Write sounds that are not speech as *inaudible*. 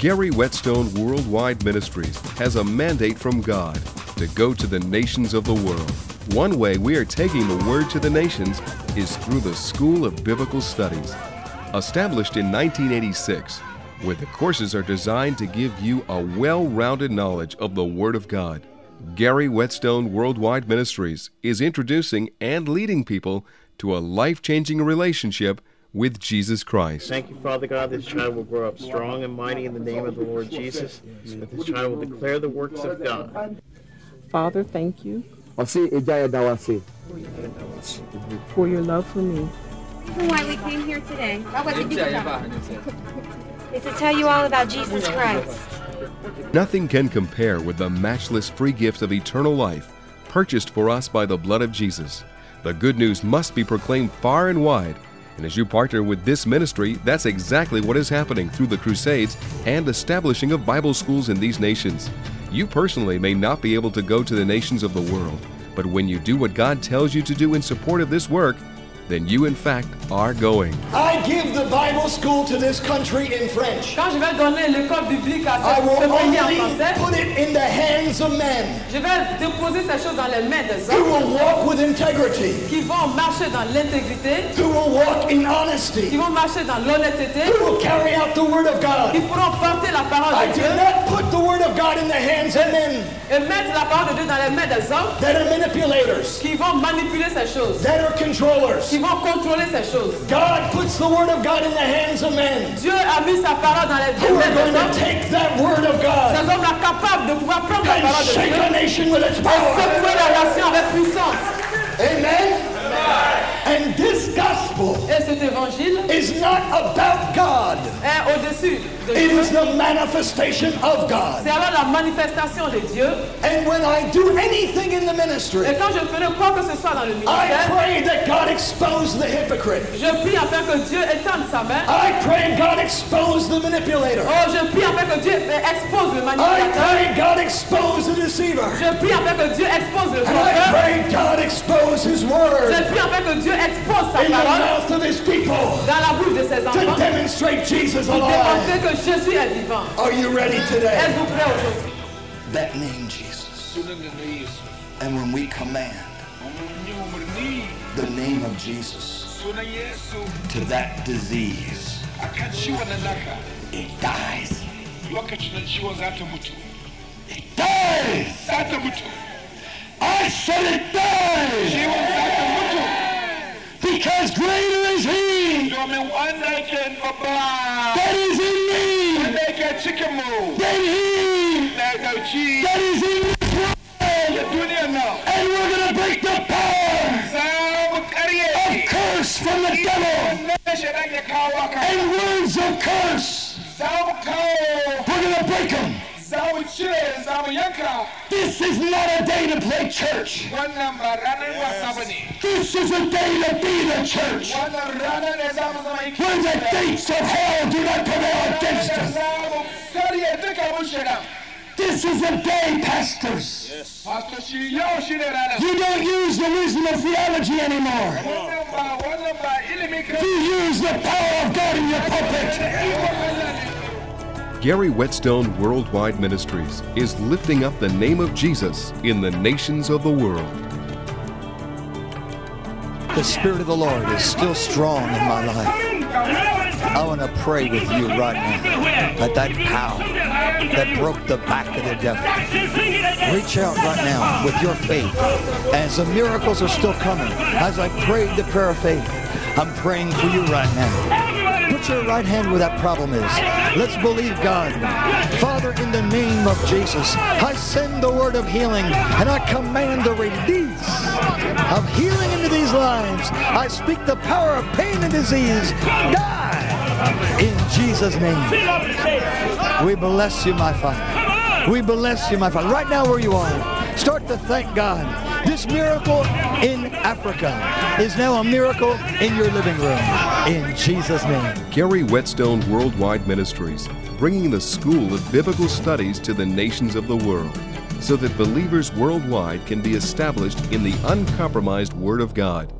Gary Whetstone Worldwide Ministries has a mandate from God to go to the nations of the world. One way we are taking the word to the nations is through the School of Biblical Studies. Established in 1986, where the courses are designed to give you a well rounded knowledge of the Word of God. Gary Whetstone Worldwide Ministries is introducing and leading people to a life changing relationship with Jesus Christ. Thank you, Father God, this child will grow up strong and mighty in the name of the Lord Jesus, that this child will declare the works of God. Father, thank you ɔse agya yɛda wo ase for your love for me. why we came here today *laughs* is to tell you all about Jesus Christ. Nothing can compare with the matchless free gift of eternal life purchased for us by the blood of Jesus. The good news must be proclaimed far and wide. And as you partner with this ministry, that's exactly what is happening through the Crusades and establishing of Bible schools in these nations. You personally may not be able to go to the nations of the world, but when you do what God tells you to do in support of this work, then you in fact are going. I give the Bible school to this country in French. Quand je vais donner l'école biblique à I ce, will ce pays en français, put it in the hands of men. je vais déposer ces choses dans les mains des who hommes will walk with integrity, qui vont marcher dans l'intégrité, who will walk in qui honesty, vont marcher dans l'honnêteté, who will carry out the word of qui pourront porter la parole I de do Dieu. not put the word of God in the hands of men et mettre la parole de Dieu dans les mains des hommes that are manipulators, qui vont manipuler ces choses, that are controllers. qui vont contrôler ces choses. God puts the word of God in the hands of men Dieu a mis sa parole dans les mains des hommes. who are going to take that word of Ces God hommes-là capables de pouvoir prendre la and parole de shake Dieu a nation with its power. et secouer la nation avec puissance. Amen. Cet évangile is not about God. est au-dessus de It Dieu. is the manifestation of God. C'est alors la manifestation de Dieu. And when I do anything in the ministry, Et quand je ferai quoi que ce soit dans le I ministère, pray that God expose the hypocrite. je prie afin que Dieu étende sa main. I pray God expose the manipulator. Oh, je prie afin que Dieu expose le I manipulateur. pray God expose deceiver. Je prie afin que Dieu expose le And I trompeur. pray God expose His Je word prie afin que Dieu expose sa in the parole mouth of His people dans la bouche de ses to demonstrate Jesus pour démontrer alive. que Jésus est vivant. Are you ready today? Êtes-vous prêts aujourd'hui? that name Jesus. And when we command the name of Jesus to that disease, it dies. It dies. I said it dies. Because greater is He that is in me than He that is in this world. And we're going to break the power of curse from the devil. And words of curse. This is not a day to play church. This is a day to be the church. Where the gates of hell do not prevail against us. This is a day, pastors. Yes. You don't use the wisdom of theology anymore. You use the power of God in your pulpit. Gary Whetstone Worldwide Ministries is lifting up the name of Jesus in the nations of the world. The Spirit of the Lord is still strong in my life. I want to pray with you right now. Let that power that broke the back of the devil reach out right now with your faith. As the miracles are still coming, as I prayed the prayer of faith, I'm praying for you right now. Put your right hand where that problem is. Let's believe God. Father, in the name of Jesus, I send the word of healing and I command the release of healing into these lives. I speak the power of pain and disease. Die in Jesus' name. We bless you, my Father. We bless you, my Father. Right now, where you are, start to thank God. This miracle in Africa is now a miracle in your living room. In Jesus' name. Gary Whetstone Worldwide Ministries, bringing the School of Biblical Studies to the nations of the world so that believers worldwide can be established in the uncompromised Word of God.